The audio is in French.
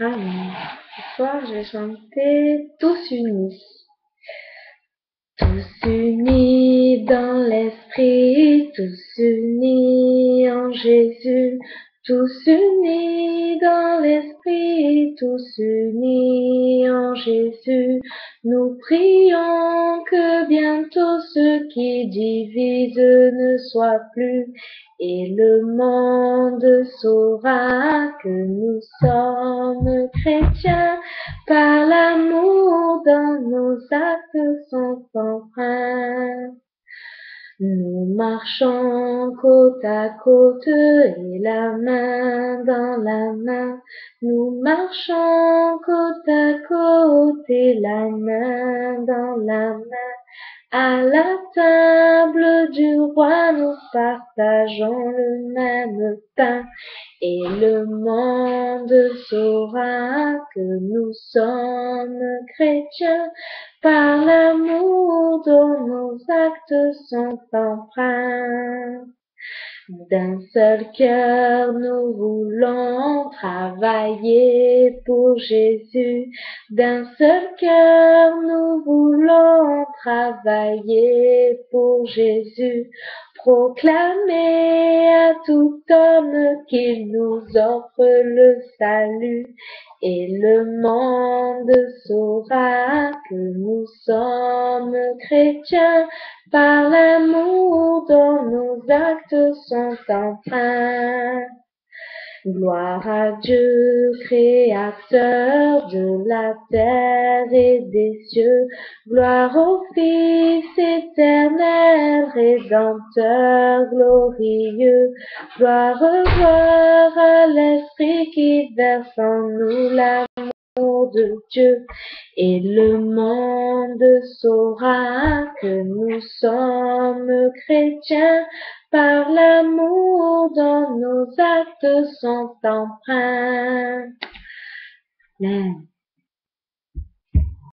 Alors, ce soir, je vais Tous unis. Tous unis dans l'esprit, tous unis en Jésus, tous unis dans l'esprit, tous unis en Jésus. Nous prions que bientôt ce qui divise ne soit plus et le monde saura que nous sommes chrétiens par l'amour dans nos actes sont empreints. Nous marchons côte à côte et la main dans la main. Nous marchons côte à côte et la main dans la main. À la table du roi, nous partageons le même pain et le monde saura que nous sommes chrétiens par l'amour dont nos actes sont empreints. D'un seul cœur, nous voulons travailler pour Jésus. D'un seul cœur, nous voulons travailler pour Jésus. Proclamer à tout homme qu'il nous offre le salut. Et le monde saura que nous sommes chrétiens par l'amour dont nos actes sont empreints. Gloire à Dieu, créateur de la terre et des cieux. Gloire au Fils éternel, rédempteur glorieux. Gloire, gloire à l'Esprit qui verse en nous l'amour de Dieu. Et le monde saura que nous sommes chrétiens par l'amour dont nos actes sont empreints.